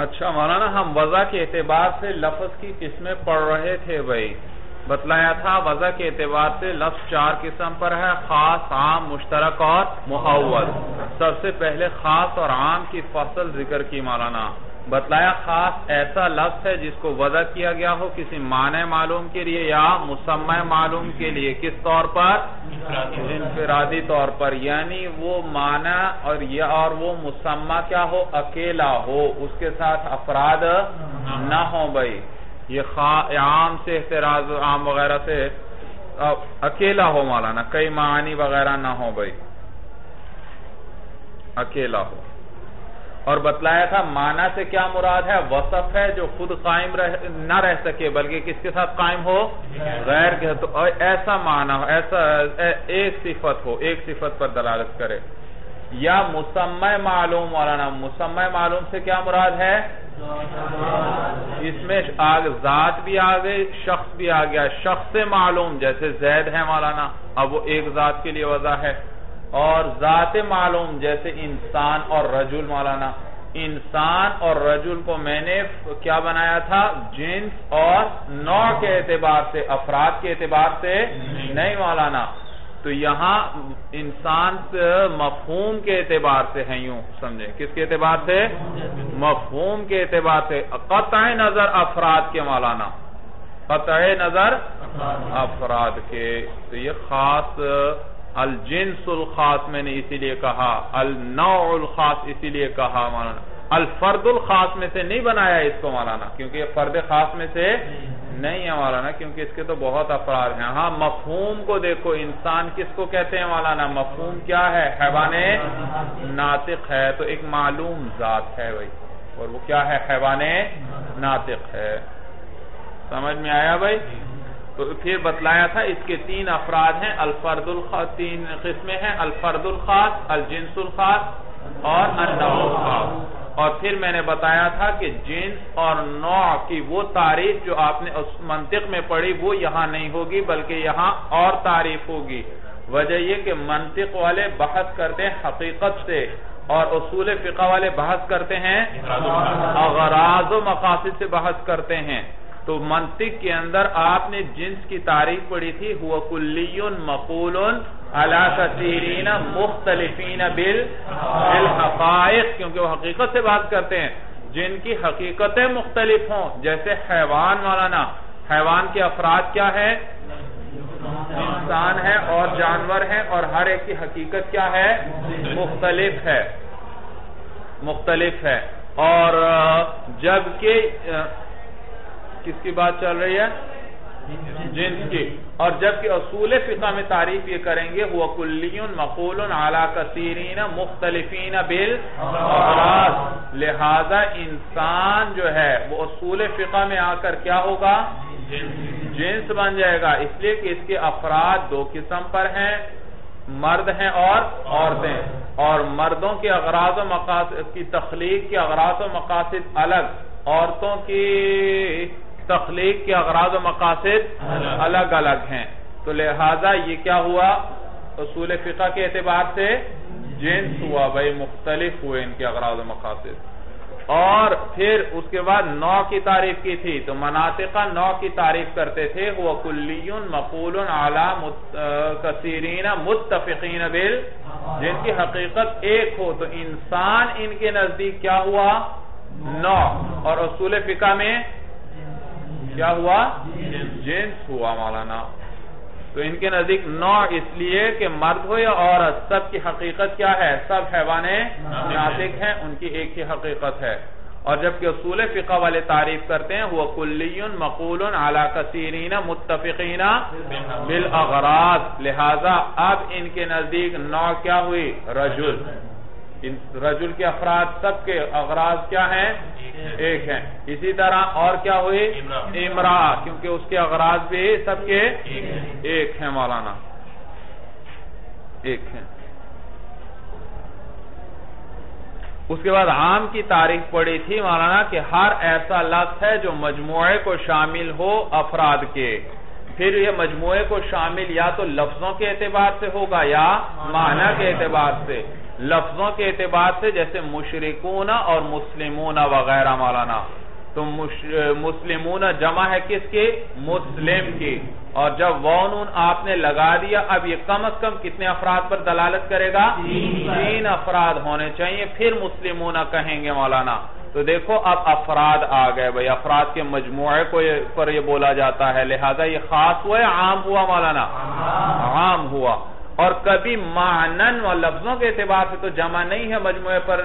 اچھا مولانا، ہم وضع کے اعتبار سے لفظ کی قسمیں پڑھ رہے تھے بھائی۔ بتلایا تھا، وضع کے اعتبار سے لفظ چار قسم پر ہے، خاص، عام، مشترک اور محول۔ سب سے پہلے خاص اور عام کی فصل ذکر کی، مولانا۔ بتلایا، خاص ایسا لفظ ہے جس کو وضع کیا گیا ہو کسی معنی معلوم کے لیے یا مسمع معلوم کے لیے۔ کس طور پر؟ انفرادی طور پر۔ یعنی وہ معنی اور یہ اور وہ مسمع کیا ہو؟ اکیلا ہو۔ اس کے ساتھ افراد نہ ہو بھائی۔ یہ عام سے احتراز عام وغیرہ سے اکیلا ہو مولانا۔ کئی معنی وغیرہ نہ ہو بھائی۔ اکیلا ہو۔ اور بتلایا تھا معنی سے کیا مراد ہے؟ وصف ہے جو خود قائم نہ رہ سکے، بلکہ کس کے ساتھ قائم ہو؟ غیر کے تو ایسا معنی ہو، ایسا ایک صفت ہو، ایک صفت پر دلالت کرے۔ یا مسمع معلوم مولانا مسمع معلوم سے کیا مراد ہے؟ اس میں ذات بھی آگئی شخص بھی آ گیا۔ شخص سے معلوم، جیسے زید ہے مولانا، اب وہ ایک ذات کے لیے وضع ہے۔ اور ذات معلوم جیسے انسان اور رجل، مولانا، انسان اور رجل کو میں نے کیا بنایا تھا؟ جنس اور نوع کے اعتبار سے، افراد کے اعتبار سے نہیں، مولانا۔ تو یہاں انسان مفہوم کے اعتبار سے ہیں یوں سمجھیں۔ کس کے اعتبار سے؟ مفہوم کے اعتبار سے۔ قطع نظر افراد کے، مولانا۔ قطع نظر افراد کے۔ تو یہ خاص الجنس الخاص میں نے اسی لیے کہا، النوع الخاص اسی لیے کہا مولانا۔ الفرد الخاص میں سے نہیں بنایا اس کو مولانا، کیونکہ یہ فرد خاص میں سے نہیں ہے مولانا، کیونکہ اس کے تو بہت افراد ہیں۔ ہاں مفہوم کو دیکھو، انسان کس کو کہتے ہیں مولانا؟ مفہوم کیا ہے؟ حیوان ناطق ہے، تو ایک معلوم ذات ہے بھائی۔ اور وہ کیا ہے؟ حیوان ناطق ہے۔ سمجھ میں آیا بھائی؟ پھر بتلایا تھا اس کے تین افراد ہیں، الفرد الخاص، تین قسمیں ہیں، الفرد الخاص، الجنس الخاص اور النوع الخاص۔ اور پھر میں نے بتایا تھا کہ جنس اور نوع کی وہ تعریف جو آپ نے اس منطق میں پڑھی، وہ یہاں نہیں ہوگی، بلکہ یہاں اور تعریف ہوگی۔ وجہ یہ کہ منطق والے بحث کرتے ہیں حقیقت سے، اور اصول فقہ والے بحث کرتے ہیں اغراض و مقاصد سے بحث کرتے ہیں۔ تو منطق کے اندر آپ نے جنس کی تعریف پڑھی تھی ہوا کلی مقول علا کثیرین مختلفین بالحقائق، کیونکہ وہ حقیقت سے بات کرتے ہیں۔ جن کی حقیقتیں مختلف ہوں، جیسے حیوان مولانا، حیوان کے افراد کیا ہے انسان ہے اور جانور ہیں، اور ہر ایک کی حقیقت کیا ہے؟ مختلف ہے۔ مختلف ہے۔ اور جبکہ کس کی بات چل رہی ہے؟ جنس کی۔ اور جبکہ اصول فقہ میں تعریف یہ کریں گے وہ کلیون مقول اعلیٰ کثیرین مختلفین بل لہذا انسان جو ہے، وہ اصول فقہ میں آ کر کیا ہوگا؟ جنس بن جائے گا۔ اس لیے کہ اس کے افراد دو قسم پر ہیں، مرد ہیں اور عورتیں۔ اور مردوں کے اغراض و مقاصد کی تخلیق کے اغراض و مقاصد الگ۔ عورتوں کی تخلیق کے اغراض و مقاصد الگ الگ ہیں۔ تو لہذا یہ کیا ہوا؟ اصول فقہ کے اعتبار سے جنس ہوا بھائی، مختلف ہوئے ان کے اغراض و مقاصد۔ اور پھر اس کے بعد نو کی تعریف کی تھی۔ تو مناطقہ نو کی تعریف کرتے تھے۔ وہ کلیون مقول اعلی کثیرین متفقین بل جن کی حقیقت ایک ہو۔ تو انسان ان کے نزدیک کیا ہوا؟ نو۔ اور اصول فقہ میں کیا ہوا؟ جنس ہوا مولانا۔ تو ان کے نزدیک نو، اس لیے کہ مرد ہو یا عورت، سب کی حقیقت کیا ہے؟ سب حیوانے ناطق ہیں، ان کی ایک ہی حقیقت ہے۔ اور جبکہ اصول فقہ والے تعریف کرتے ہیں، وہ کلیون مقول اعلی کثیرین متفقین بالاغراض لہذا اب ان کے نزدیک نو کیا ہوئی؟ رجل۔ رجل کے افراد سب کے اغراض کیا ہیں؟ ایک ہیں۔ اسی طرح اور کیا ہوئی؟ امرا۔ کیونکہ اس کے اغراض بھی سب کے ایک ہیں مولانا۔ ایک ہیں۔ اس کے بعد عام کی تاریخ پڑی تھی مولانا کہ ہر ایسا لفظ ہے جو مجموعے کو شامل ہو افراد کے۔ پھر یہ مجموعے کو شامل یا تو لفظوں کے اعتبار سے ہوگا یا معنی کے اعتبار سے۔ لفظوں کے اعتبار سے جیسے مشرکون اور مسلمون وغیرہ مولانا۔ تو مسلمون جمع ہے کس کی مسلم کی اور جب وونون آپ نے لگا دیا اب یہ کم از کم کتنے افراد پر دلالت کرے گا؟ تین افراد۔ ہونے چاہیے پھر مسلمون کہیں گے مولانا۔ تو دیکھو اب افراد آ گئے بھئی افراد کے مجموعے کو پر یہ بولا جاتا ہے لہذا یہ خاص ہوا ہے عام ہوا مولانا؟ عام ہوا۔ اور کبھی معنن و لفظوں کے اعتبار سے تو جمع نہیں ہے، مجموعے پر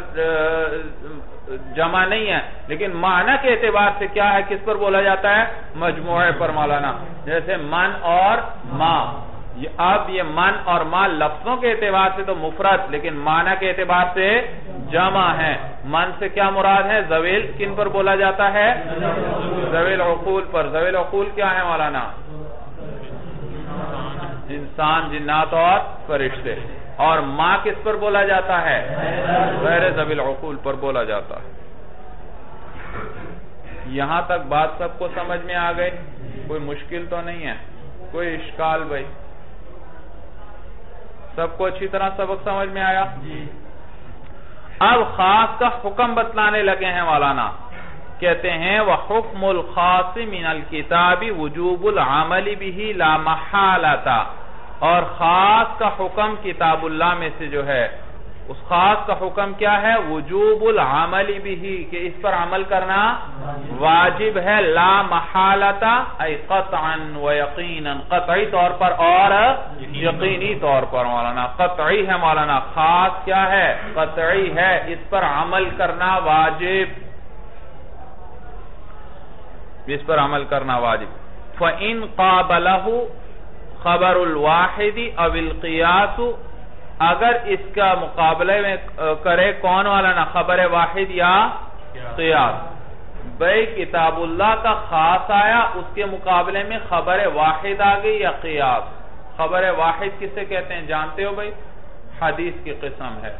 جمع نہیں ہے۔ لیکن معنی کے اعتبار سے کیا ہے، کس پر بولا جاتا ہے؟ مجموعے پر مولانا۔ جیسے من اور ما۔ اب یہ من اور ما لفظوں کے اعتبار سے تو مفرد، لیکن معنی کے اعتبار سے جمع ہے من سے کیا مراد ہے؟ زویل کن پر بولا جاتا ہے؟ زویل عقول پر۔ زویل عقول کیا ہے مولانا؟ انسان جنات اور فرشتے اور ماں کس پر بولا جاتا ہے؟ غیر زبیل عقول پر بولا جاتا ہے۔ یہاں تک بات سب کو سمجھ میں آ گئی۔ کوئی مشکل تو نہیں ہے۔ کوئی اشکال بھائی۔ سب کو اچھی طرح سبق سمجھ میں آیا؟ جی۔ اب خاص کا حکم بتلانے لگے ہیں مولانا۔ کہتے ہیں وَحُکْمُ الْخَاصِ مِنَ الْكِتَابِ وُجُوبُ الْعَمَلِ بِهِ لَا مَحَالَةَ۔ اور خاص کا حکم کتاب اللہ میں سے جو ہے، اس خاص کا حکم کیا ہے؟ وجوب العمل بھی کہ اس پر عمل کرنا واجب ہے۔ لا محالتا ای قطعا و یقینا قطعی طور پر اور یقینی طور پر۔ مولانا، قطعی ہے مولانا، خاص کیا ہے؟ قطعی ہے۔ اس پر عمل کرنا واجب۔ اس پر عمل کرنا واجب فَإِن قَابَلَهُ خبر الواحد او القیاس اگر اس کا مقابلے میں کرے کون والا نا، خبر واحد یا قیاس؟ بھئی کتاب اللہ کا خاص آیا، اس کے مقابلے میں خبر واحد آگئی یا قیاس؟ خبر واحد کسے کہتے ہیں؟ جانتے ہو بھئی؟ حدیث کی قسم ہے۔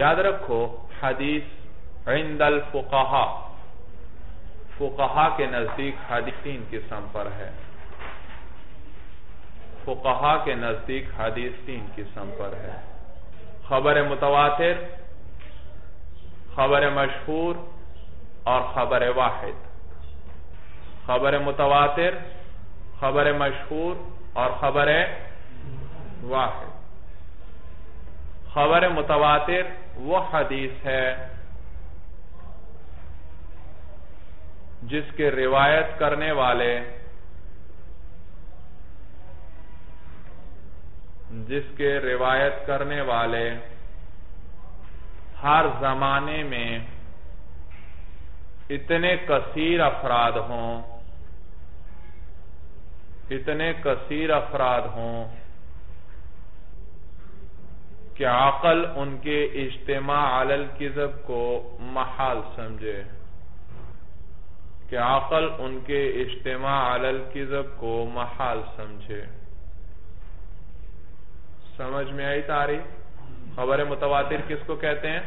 یاد رکھو، حدیث عند الفقہا فقہا کے نزدیک حدیث تین قسم پر ہے۔ فقہا کے نزدیک حدیث تین قسم پر ہے۔ خبر متواتر، خبر مشہور اور خبر واحد۔ خبر متواتر، خبر مشہور اور خبر واحد۔ خبر متواتر وہ حدیث ہے جس کے روایت کرنے والے جس کے روایت کرنے والے ہر زمانے میں اتنے کثیر افراد ہوں، اتنے کثیر افراد ہوں کہ عقل ان کے اجتماع علی الكذب کو محال سمجھے۔ کہ عقل ان کے اجتماع علی الكذب کو محال سمجھے۔ سمجھ میں آئی تاریخ؟ خبر متواتر کس کو کہتے ہیں؟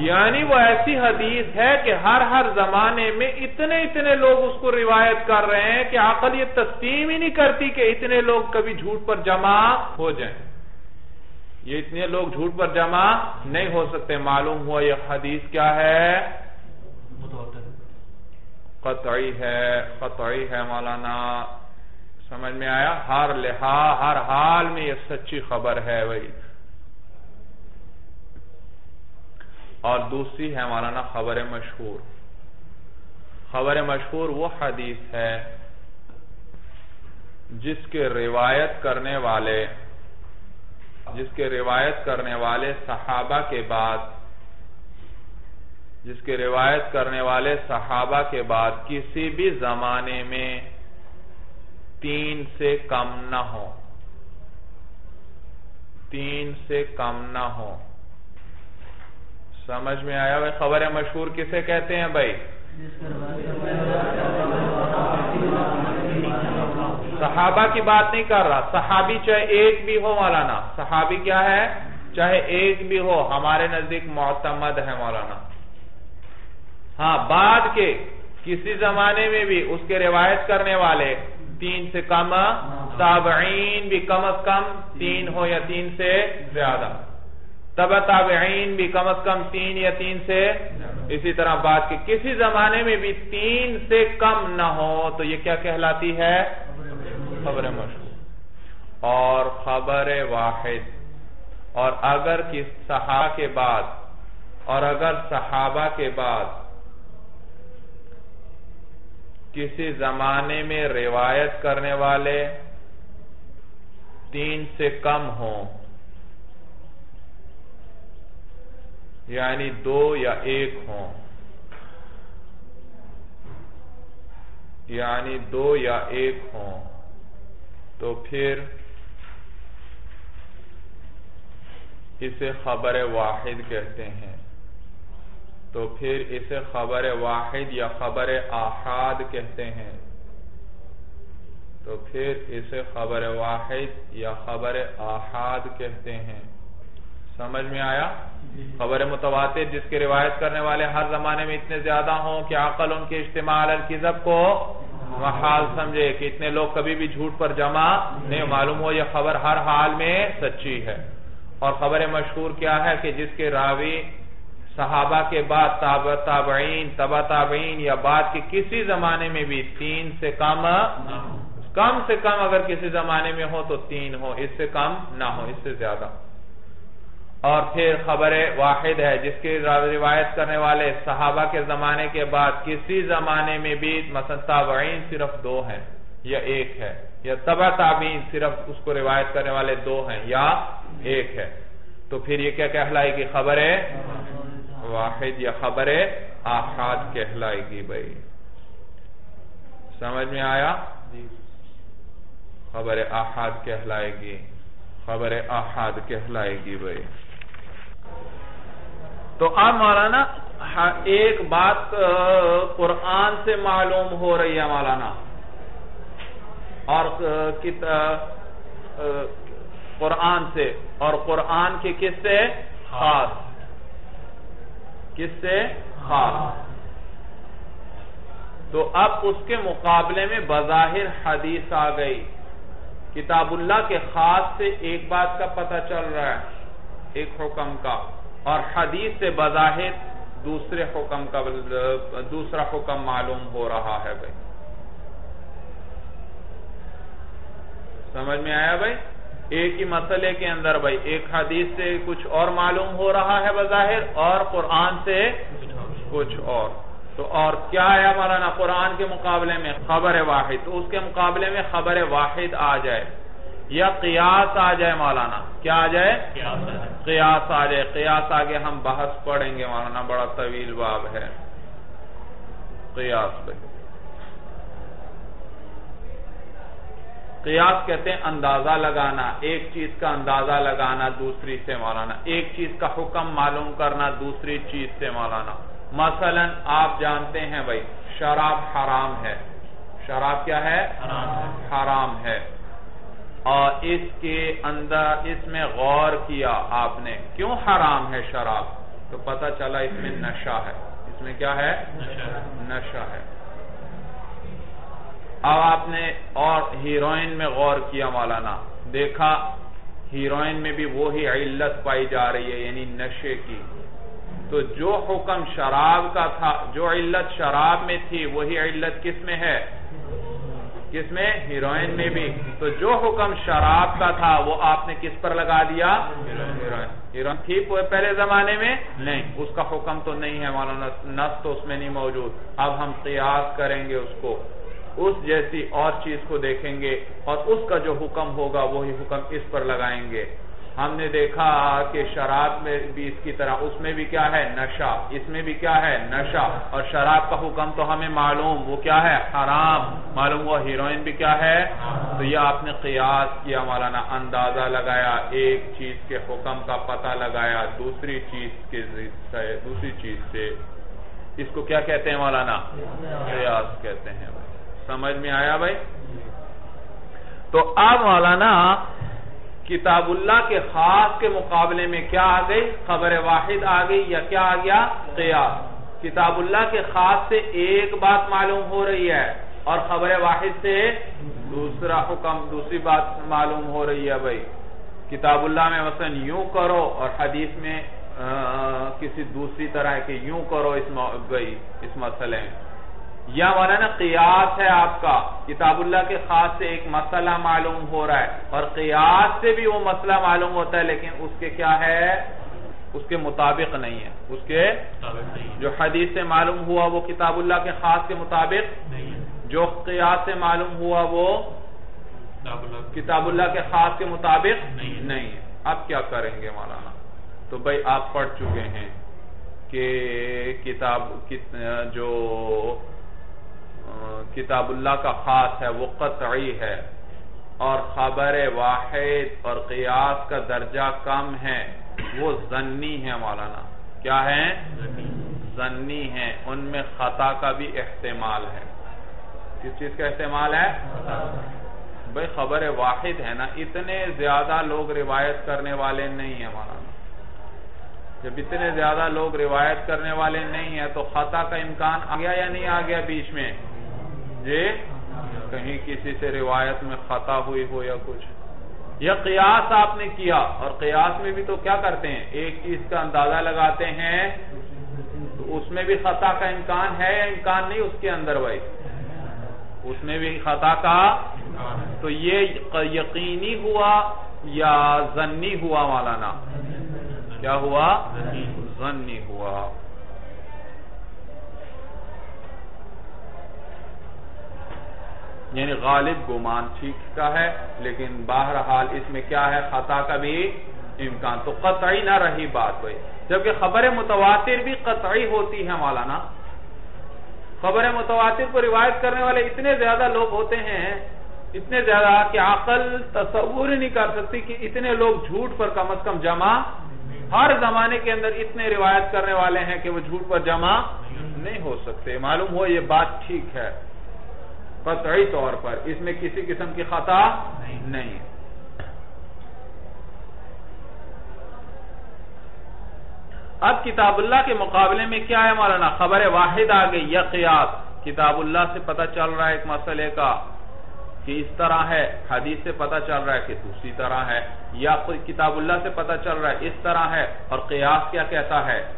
یعنی وہ ایسی حدیث ہے کہ ہر ہر زمانے میں اتنے اتنے لوگ اس کو روایت کر رہے ہیں کہ عقل یہ تسلیم ہی نہیں کرتی کہ اتنے لوگ کبھی جھوٹ پر جمع ہو جائیں۔ یہ اتنے لوگ جھوٹ پر جمع نہیں ہو سکتے، معلوم ہوا یہ حدیث کیا ہے؟ قطعی ہے قطعی ہے مولانا، سمجھ میں آیا؟ ہر لحا ہر حال میں یہ سچی خبر ہے وہی اور دوسری ہے مولانا خبر مشہور۔ خبر مشہور وہ حدیث ہے جس کے روایت کرنے والے جس کے روایت کرنے والے صحابہ کے بعد، جس کے روایت کرنے والے صحابہ کے بعد کسی بھی زمانے میں تین سے کم نہ ہو۔ تین سے کم نہ ہو۔ سمجھ میں آیا؟ بھائی، خبر مشہور کسے کہتے ہیں بھائی؟ صحابہ کی بات نہیں کر رہا، صحابی چاہے ایک بھی ہو مولانا، صحابی کیا ہے؟ چاہے ایک بھی ہو، ہمارے نزدیک معتمد ہے مولانا۔ ہاں بعد کے کسی زمانے میں بھی اس کے روایت کرنے والے تین سے کم، تابعین بھی کم از کم تین ہو یا تین سے زیادہ۔ تبع تابعین بھی کم از کم تین یا تین سے اسی طرح بات کے کسی زمانے میں بھی تین سے کم نہ ہو تو یہ کیا کہلاتی ہے؟ خبر مشہور. اور خبر واحد. اور اگر کس صحابہ کے بعد، اور اگر صحابہ کے بعد کسی زمانے میں روایت کرنے والے تین سے کم ہوں یعنی دو یا ایک ہوں یعنی دو یا ایک ہوں تو پھر اسے خبر واحد کہتے ہیں۔ تو پھر اسے خبر واحد یا خبر آحاد کہتے ہیں۔ تو پھر اسے خبر واحد یا خبر آحاد کہتے ہیں۔ سمجھ میں آیا؟ جی۔ خبر متواتر جس کی روایت کرنے والے ہر زمانے میں اتنے زیادہ ہوں کہ عقل ان کے اجتماع الکذب کو محال سمجھے کہ اتنے لوگ کبھی بھی جھوٹ پر جمع نہیں، معلوم ہو یہ خبر ہر حال میں سچی ہے۔ اور خبر مشہور کیا ہے کہ جس کے راوی صحابہ کے بعد تابعین تبا تابعین یا بعد کے کسی زمانے میں بھی تین سے کم کم سے کم اگر کسی زمانے میں ہو تو تین ہو، اس سے کم نہ ہو، اس سے زیادہ۔ اور پھر خبر واحد ہے جس کی روایت کرنے والے صحابہ کے زمانے کے بعد کسی زمانے میں بھی مثلا تابعین صرف دو ہیں یا ایک ہے یا تبا تابعین صرف اس کو روایت کرنے والے دو ہیں یا ایک ہے۔ تو پھر یہ کیا کہلائے گی؟ خبر واحد یا خبر آحاد کہلائے گی بھائی۔ سمجھ میں آیا؟ جی۔ خبر آحاد کہلائے گی۔ خبر آحاد کہلائے گی بھائی۔ تو اب مولانا ایک بات قرآن سے معلوم ہو رہی ہے مولانا۔ اور قرآن سے۔ اور قرآن کے کس سے؟ خاص۔ کس سے؟ خاص۔ تو اب اس کے مقابلے میں بظاہر حدیث آ گئی۔ کتاب اللہ کے خاص سے ایک بات کا پتہ چل رہا ہے۔ ایک حکم کا اور حدیث سے بظاہر دوسرے حکم کا دوسرا حکم معلوم ہو رہا ہے بھائی۔ سمجھ میں آیا بھائی؟ ایک ہی مسئلے کے اندر بھائی، ایک حدیث سے کچھ اور معلوم ہو رہا ہے بظاہر اور قرآن سے کچھ اور۔ تو اور کیا ہے ہمارا نا قرآن کے مقابلے میں؟ خبر واحد۔ تو اس کے مقابلے میں خبر واحد آ جائے۔ یا قیاس آ جائے مولانا؟ کیا آ جائے؟ قیاس آ جائے۔ قیاس آگے ہم بحث پڑھیں گے مولانا بڑا طویل باب ہے۔ قیاس پہ۔ قیاس کہتے ہیں اندازہ لگانا ایک چیز کا اندازہ لگانا دوسری سے مولانا ایک چیز کا حکم معلوم کرنا دوسری چیز سے مولانا۔ مثلا آپ جانتے ہیں بھائی شراب حرام ہے۔ شراب کیا ہے۔ حرام ہے۔ اور اس کے اندر اس میں غور کیا آپ نے۔ کیوں حرام ہے شراب؟ تو پتہ چلا اس میں نشہ ہے۔ اس میں کیا ہے؟ نشہ ہے۔ اب آپ نے اور ہیروئن میں غور کیا مولانا۔ دیکھا، ہیروئن میں بھی وہی علت پائی جا رہی ہے یعنی نشے کی۔ تو جو حکم شراب کا تھا، جو علت شراب میں تھی، وہی علت کس میں ہے؟ کس میں؟ ہیروئن میں بھی۔ تو جو حکم شراب کا تھا، وہ آپ نے کس پر لگا دیا؟ ہیروئن۔ تھی پہلے زمانے میں؟ نہیں، اس کا حکم تو نہیں ہے مولانا، نس تو اس میں نہیں موجود۔ اب ہم قیاس کریں گے اس کو۔ اس جیسی اور چیز کو دیکھیں گے اور اس کا جو حکم ہوگا، وہی حکم اس پر لگائیں گے۔ ہم نے دیکھا کہ شراب میں بھی اس کی طرح، اس میں بھی کیا ہے؟ نشہ۔ اس میں بھی کیا ہے؟ نشہ۔ اور شراب کا حکم تو ہمیں معلوم۔ وہ کیا ہے؟ حرام۔ معلوم وہ ہیروئن بھی کیا ہے؟ تو یہ آپ نے قیاس کیا، مولانا، اندازہ لگایا، ایک چیز کے حکم کا پتہ لگایا، دوسری چیز کے دوسری چیز سے۔ اس کو کیا کہتے ہیں مولانا؟ قیاس کہتے ہیں۔ سمجھ میں آیا بھائی؟ تو اب مولانا کتاب اللہ کے خاص کے مقابلے میں کیا آ گئی؟ خبر واحد آ گئی یا کیا آ گیا؟ قیاس. کتاب اللہ کے خاص سے ایک بات معلوم ہو رہی ہے اور خبر واحد سے دوسرا حکم، دوسری بات معلوم ہو رہی ہے بھائی۔ کتاب اللہ میں مثلا یوں کرو اور حدیث میں کسی دوسری طرح کے یوں کرو اس مسئلے میں۔ یا مولانا قیاس ہے آپ کا کتاب اللہ کے خاص سے ایک مسئلہ معلوم ہو رہا ہے۔ اور قیاس سے بھی وہ مسئلہ معلوم ہوتا ہے لیکن اس کے کیا ہے؟ اس کے مطابق نہیں ہے۔ اس کے جو حدیث سے معلوم ہوا وہ کتاب اللہ کے خاص کے مطابق جو قیاس سے معلوم ہوا وہ کتاب اللہ کے خاص کے مطابق نہیں ہے۔ اب کیا کریں گے مولانا؟ تو بھائی آپ پڑھ چکے ہیں کہ کتاب جو کتاب اللہ کا خاص ہے وہ قطعی ہے۔ اور خبر واحد اور قیاس کا درجہ کم ہے۔ وہ زنی ہے مولانا۔ کیا ہے زنی۔ ہے ان میں خطا کا بھی احتمال ہے۔ کس چیز کا احتمال ہے؟ بھئی خبر واحد ہے نا اتنے زیادہ لوگ روایت کرنے والے نہیں ہیں مولانا۔ جب اتنے زیادہ لوگ روایت کرنے والے نہیں ہیں تو خطا کا امکان آ گیا یا نہیں آ گیا بیچ میں؟ جی کہیں کسی سے روایت میں خطا ہوئی ہو یا کچھ۔ یا قیاس آپ نے کیا، اور قیاس میں بھی تو کیا کرتے ہیں؟ ایک چیز کا اندازہ لگاتے ہیں تو اس میں بھی خطا کا امکان ہے یا امکان نہیں اس کے اندر بھائی؟ اس میں بھی خطا کا تو یہ یقینی ہوا یا زنی ہوا مولانا؟ کیا ہوا؟ زنی ہوا۔ یعنی غالب گمان ٹھیک کا ہے، لیکن بہرحال اس میں کیا ہے؟ خطا کا بھی امکان۔ تو قطعی نہ رہی بات ہوئی جبکہ خبر متواتر بھی قطعی ہوتی ہے مولانا۔ خبر متواتر کو روایت کرنے والے اتنے زیادہ لوگ ہوتے ہیں، اتنے زیادہ کہ عقل تصور نہیں کر سکتی کہ اتنے لوگ جھوٹ پر کم از کم جمع ہر زمانے کے اندر اتنے روایت کرنے والے ہیں کہ وہ جھوٹ پر جمع نہیں ہو سکتے۔ معلوم ہو یہ بات ٹھیک ہے۔ قطعی طور پر اس میں کسی قسم کی خطا نہیں۔ اب کتاب اللہ کے مقابلے میں کیا ہے مولانا؟ خبر واحد آگئی یا قیاس کتاب اللہ سے پتہ چل رہا ہے ایک مسئلے کا کہ اس طرح ہے حدیث سے پتہ چل رہا ہے کہ دوسری طرح ہے یا کتاب اللہ سے پتہ چل رہا ہے اس طرح ہے۔ اور قیاس کیا کہتا ہے؟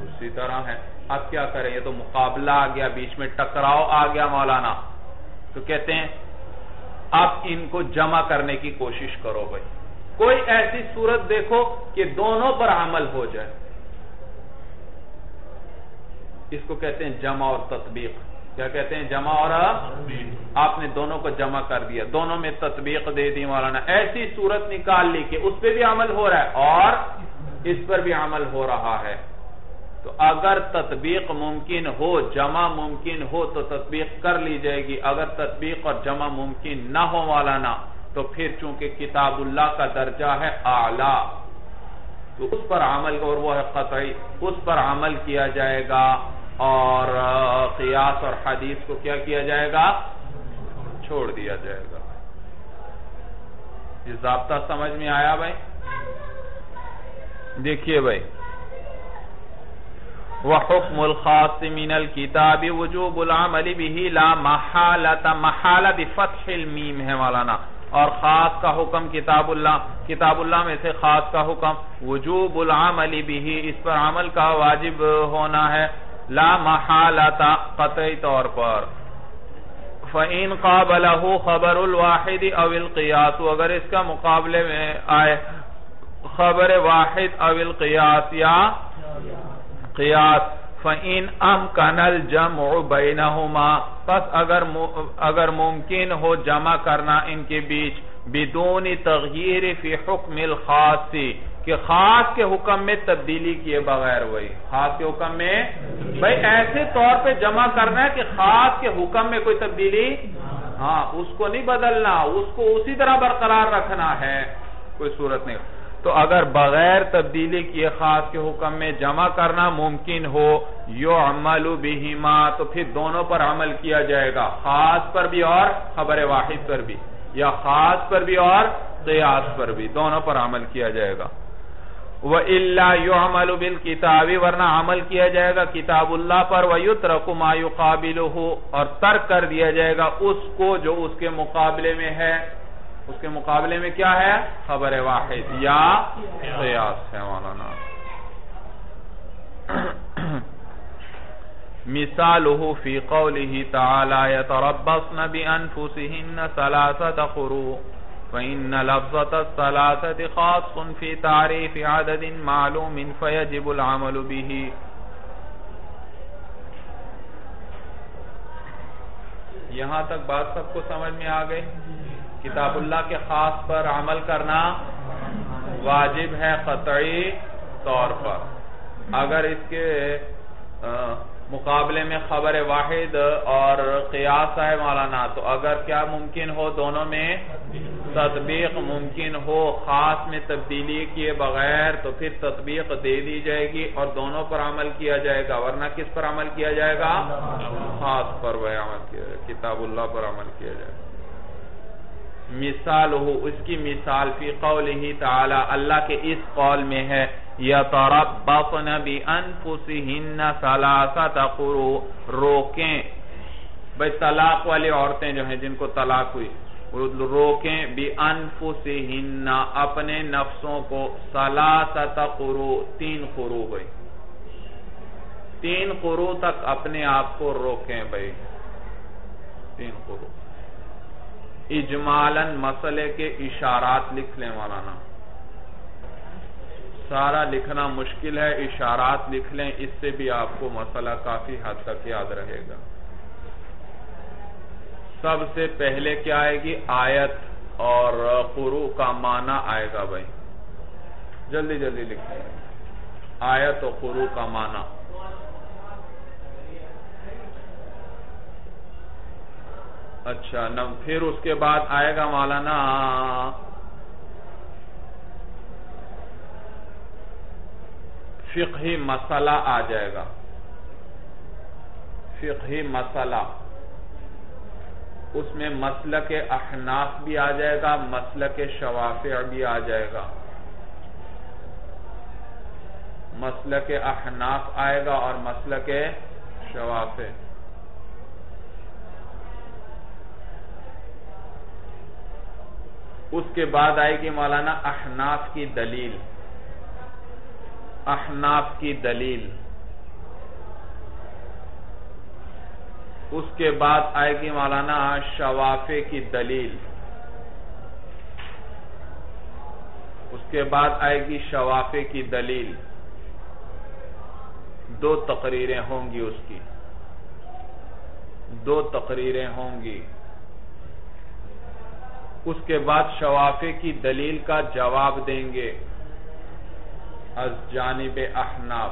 دوسری طرح ہے۔ اب کیا کریں؟ یہ تو مقابلہ آ گیا بیچ میں ٹکراؤ آ گیا مولانا۔ تو کہتے ہیں، اب ان کو جمع کرنے کی کوشش کرو بھائی۔ کوئی ایسی صورت دیکھو کہ دونوں پر عمل ہو جائے۔ اس کو کہتے ہیں جمع اور تطبیق۔ کیا کہتے ہیں؟ جمع اور آپ نے دونوں کو جمع کر دیا۔ دونوں میں تطبیق دے دی مولانا۔ ایسی صورت نکال لی کہ اس پہ بھی عمل ہو رہا ہے اور اس پر بھی عمل ہو رہا ہے۔ تو اگر تطبیق ممکن ہو، جمع ممکن ہو تو تطبیق کر لی جائے گی۔ اگر تطبیق اور جمع ممکن نہ ہو مولانا تو پھر چونکہ کتاب اللہ کا درجہ ہے اعلی، تو اس پر عمل اور وہ ہے قطعی، اس پر عمل کیا جائے گا۔ اور قیاس اور حدیث کو کیا کیا جائے گا؟ چھوڑ دیا جائے گا۔ یہ ضابطہ سمجھ میں آیا بھائی؟ دیکھیے بھائی۔ وحکم الخاص من الكتاب وجوب العمل به لا محالت محالہ بفتح المیم ہے مولانا. اور خاص کا حکم کتاب اللہ کتاب اللہ میں سے خاص کا حکم وجوب العمل به، اس پر عمل کا واجب ہونا ہے. لا محالت قطعی طور پر. فَإِن قَابَلَهُ خَبَرُ الْوَاحِدِ اَوِ الْقِيَاسُ، اگر اس کا مقابلے میں آئے خبر واحد او القیاس یا قیاس فَإِنْ أَمْكَنَ الْجَمْعُ بَيْنَهُمَا، پس اگر اگر ممکن ہو جمع کرنا ان کے بیچ، بدون تغییر فی حکم الخاص، کہ خاص کے حکم میں تبدیلی کیے بغیر وہی۔ خاص کے حکم میں؟ بھئی ایسے طور پہ جمع کرنا ہے کہ خاص کے حکم میں کوئی تبدیلی ہاں اس کو نہیں بدلنا، اس کو اسی طرح برقرار رکھنا ہے۔ کوئی صورت نہیں۔ تو اگر بغیر تبدیلی کیے خاص کے حکم میں جمع کرنا ممکن ہو یو عمل تو پھر دونوں پر عمل کیا جائے گا۔ خاص پر بھی اور خبر واحد پر بھی، یا خاص پر بھی اور قیاس پر بھی، دونوں پر عمل کیا جائے گا۔ وَإِلَّا يُعْمَلُ بِالْكِتَابِ، ورنہ عمل کیا جائے گا کتاب اللہ پر۔ وَيُتْرَكُ مَا يُقَابِلُهُ، اور ترک کر دیا جائے گا اس کو جو اس کے مقابلے میں ہے۔ اس کے مقابلے میں کیا ہے؟ خبر واحد یا قیاس ہے مولانا۔ مثاله في قوله تعالى يتربصن بأنفسهن ثلاثة قروء، فإن لفظة الثلاثة خاص في تعريف عدد معلوم فيجب العمل به. یہاں تک بات سب کو سمجھ میں آگئی کتاب اللہ کے خاص پر عمل کرنا واجب ہے قطعی طور پر۔ اگر اس کے مقابلے میں خبر واحد اور قیاس ہے مولانا، تو اگر کیا ممکن ہو دونوں میں تطبیق ممکن ہو، خاص میں تبدیلی کیے بغیر تو پھر تطبیق دے دی جائے گی اور دونوں پر عمل کیا جائے گا۔ ورنہ کس پر عمل کیا جائے گا؟ خاص پر وہ عمل کیا جائے گا کتاب اللہ پر عمل کیا جائے۔ گا مثال ہو اس کی مثال فی قوله تعالی اللہ کے اس قول میں ہے، یتربطن بانفسهن ثلاثه قروء، روکیں۔ بھئی طلاق والی عورتیں جو ہیں، جن کو طلاق ہوئی، روکیں بانفسهن اپنے نفسوں کو ثلاثه قروء، تین قروء بھئی تین قروء تک اپنے آپ کو روکیں بھئی تین قروء۔ اجمالاً مسئلے کے اشارات لکھ لیں مولانا سارا لکھنا مشکل ہے، اشارات لکھ لیں، اس سے بھی آپ کو مسئلہ کافی حد تک یاد رہے گا۔ سب سے پہلے کیا آئے گی؟ آیت اور قروع کا معنی آئے گا بھائی۔ جلدی جلدی لکھیں آیت اور قروع کا معنی۔ اچھا پھر اس کے بعد آئے گا مولانا۔ فقہی مسئلہ آ جائے گا۔ فقہی مسئلہ۔ اس میں مسلک احناف بھی آ جائے گا، مسلک شوافع بھی آ جائے گا۔ مسلک احناف آئے گا اور مسلک شوافع۔ اس کے بعد آئے گی مولانا احناف کی دلیل۔ احناف کی دلیل۔ اس کے بعد آئے گی مولانا شوافے کی دلیل۔ اس کے بعد آئے گی شوافے کی دلیل۔ دو تقریریں ہوں گی اس کی۔ دو تقریریں ہوں گی۔ اس کے بعد شوافے کی دلیل کا جواب دیں گے۔ از جانب احناف۔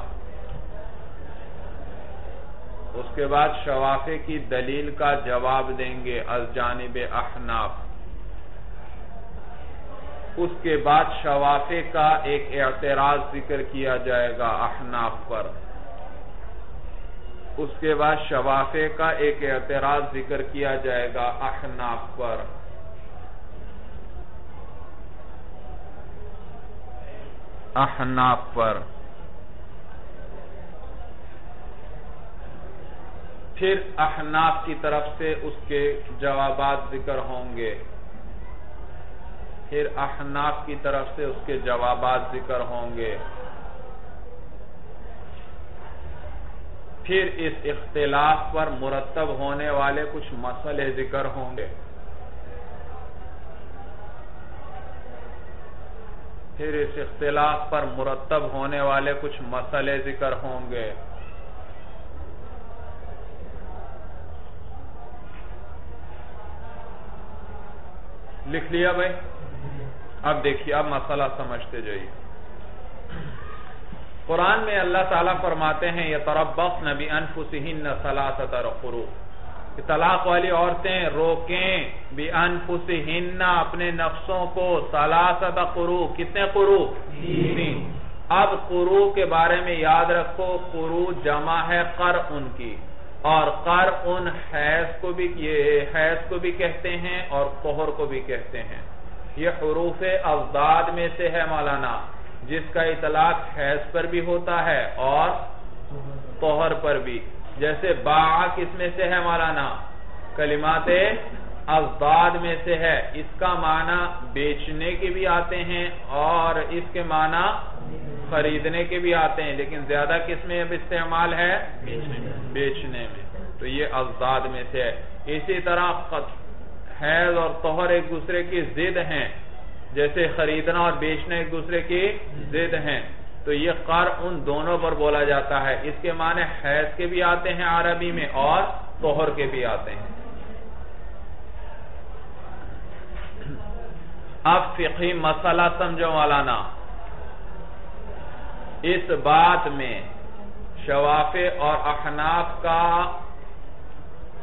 اس کے بعد شوافے کی دلیل کا جواب دیں گے۔ از جانب احناف۔ اس کے بعد شوافے کا ایک اعتراض ذکر کیا جائے گا احناف پر۔ اس کے بعد شوافے کا ایک اعتراض ذکر کیا جائے گا احناف پر۔ احناف پر۔ پھر احناف کی طرف سے اس کے جوابات ذکر ہوں گے۔ پھر احناف کی طرف سے اس کے جوابات ذکر ہوں گے۔ پھر اس اختلاف پر مرتب ہونے والے کچھ مسئلے ذکر ہوں گے۔ پھر اس اختلاف پر مرتب ہونے والے کچھ مسئلے ذکر ہوں گے۔ لکھ لیا بھائی؟ اب دیکھیے، اب مسئلہ سمجھتے جائیے۔ قرآن میں اللہ تعالیٰ فرماتے ہیں یہ تربق نبی انفسہن سلاسط رخرو طلاق والی عورتیں روکیں بھی انفسہن اپنے نفسوں کو سلاسط قرو کتنے قرو تین۔ اب قرو کے بارے میں یاد رکھو قرو جمع ہے قر ان کی۔ اور قر ان حیث کو بھی، یہ حیث کو بھی کہتے ہیں اور قہر کو بھی کہتے ہیں۔ یہ حروف افضاد میں سے ہے مولانا، جس کا اطلاق حیض پر بھی ہوتا ہے اور توہر پر بھی۔ جیسے با کس میں سے ہے مولانا؟ کلمات ازداد میں سے ہے۔ اس کا معنی بیچنے کے بھی آتے ہیں اور اس کے معنی خریدنے کے بھی آتے ہیں۔ لیکن زیادہ کس میں اب استعمال ہے؟ بیچنے میں۔ تو یہ ازداد میں سے ہے۔ اسی طرح حیض اور توہر ایک دوسرے کی زد ہیں۔ جیسے خریدنا اور بیچنا ایک دوسرے کی زد ہیں۔ تو یہ قر ان دونوں پر بولا جاتا ہے۔ اس کے معنی حیض کے بھی آتے ہیں عربی میں اور توہر کے بھی آتے ہیں۔ اب فقہی مسئلہ سمجھو والانا اس بات میں شواف اور احناف کا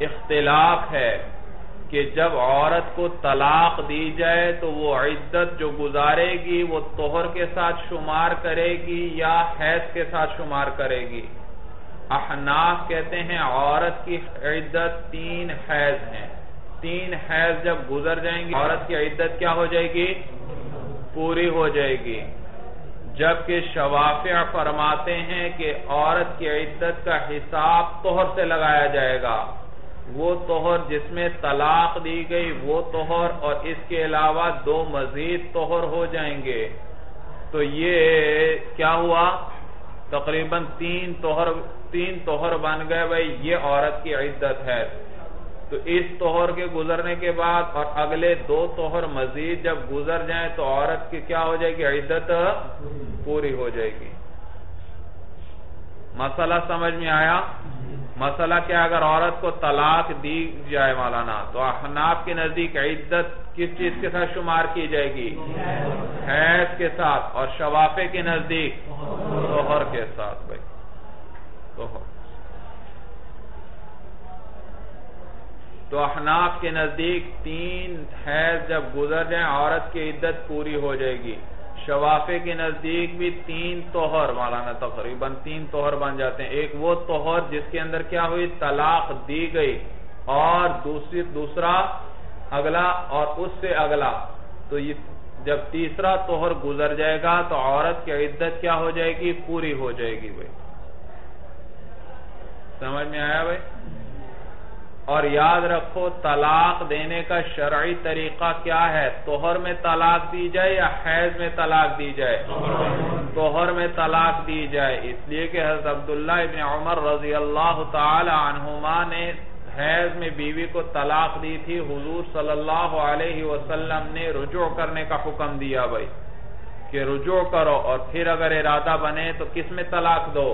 اختلاف ہے۔ کہ جب عورت کو طلاق دی جائے تو وہ عدت جو گزارے گی وہ توہر کے ساتھ شمار کرے گی یا حیث کے ساتھ شمار کرے گی؟ احناف کہتے ہیں عورت کی عدت تین حیض ہیں۔ تین حیض جب گزر جائیں گی، عورت کی عدت کیا ہو جائے گی؟ پوری ہو جائے گی۔ جبکہ شوافع فرماتے ہیں کہ عورت کی عدت کا حساب توہر سے لگایا جائے گا۔ وہ توہر جس میں طلاق دی گئی، وہ توہر اور اس کے علاوہ دو مزید توہر ہو جائیں گے۔ تو یہ کیا ہوا؟ تقریباً تین توہر تین توہر بن گئے، بھائی، یہ عورت کی عدت ہے۔ تو اس توہر کے گزرنے کے بعد اور اگلے دو توہر مزید جب گزر جائیں تو عورت کی کیا ہو جائے گی؟ عدت پوری ہو جائے گی۔ مسئلہ سمجھ میں آیا؟ مسئلہ کیا اگر عورت کو طلاق دی جائے مولانا، تو احناف کے نزدیک عدت کس چیز کے ساتھ شمار کی جائے گی؟ حیث کے ساتھ، اور شوافے کے نزدیک توہر کے ساتھ بھائی۔ توہر تو احناف کے نزدیک تین حیض جب گزر جائیں، عورت کی عدت پوری ہو جائے گی۔ شوافے کے نزدیک بھی تین توہر مولانا تقریباً تین توہر بن جاتے ہیں۔ ایک وہ توہر جس کے اندر کیا ہوئی؟ طلاق دی گئی۔ اور دوسری، دوسرا اگلا اور اس سے اگلا۔ تو یہ جب تیسرا توہر گزر جائے گا تو عورت کی عدت کیا ہو جائے گی؟ پوری ہو جائے گی بھائی۔ سمجھ میں آیا بھائی؟ اور یاد رکھو، طلاق دینے کا شرعی طریقہ کیا ہے؟ توہر میں طلاق دی جائے یا حیض میں طلاق دی جائے؟ توہر میں طلاق دی جائے۔ اس لیے کہ حضرت عبداللہ ابن عمر رضی اللہ تعالی عنہما نے حیض میں بیوی کو طلاق دی تھی۔ حضور صلی اللہ علیہ وسلم نے رجوع کرنے کا حکم دیا بھائی، کہ رجوع کرو اور پھر اگر ارادہ بنے تو کس میں طلاق دو؟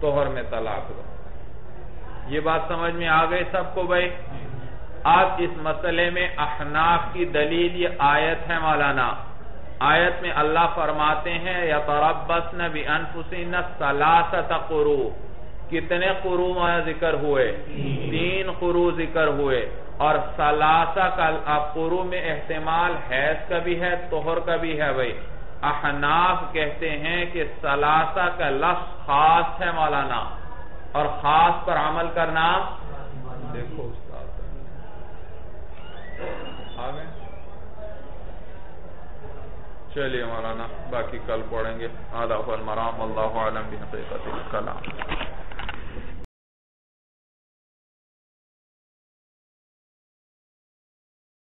توہر میں طلاق دو۔ یہ بات سمجھ میں آگئے سب کو بھائی؟ اب اس مسئلے میں احناف کی دلیل یہ آیت ہے مولانا۔ آیت میں اللہ فرماتے ہیں يَتَرَبَّسْنَ بِأَنفُسِنَ سَلَاسَةَ قُرُو کتنے قرو ذکر ہوئے؟ تین قرو ذکر ہوئے۔ اور سلاسہ کا قرو میں احتمال حیث کا بھی ہے توہر کا بھی ہے بھائی۔ احناف کہتے ہیں کہ سلاسہ کا لفظ خاص ہے مولانا۔ اور خاص پر عمل کرنا دیکھو آگئے چلیے مولانا، باقی کل پڑھیں گے۔ آدھا المرام اللہ عالم بحقیقت الکلام۔